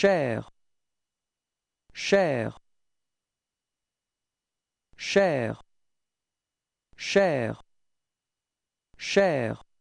cher, cher, cher, cher, cher.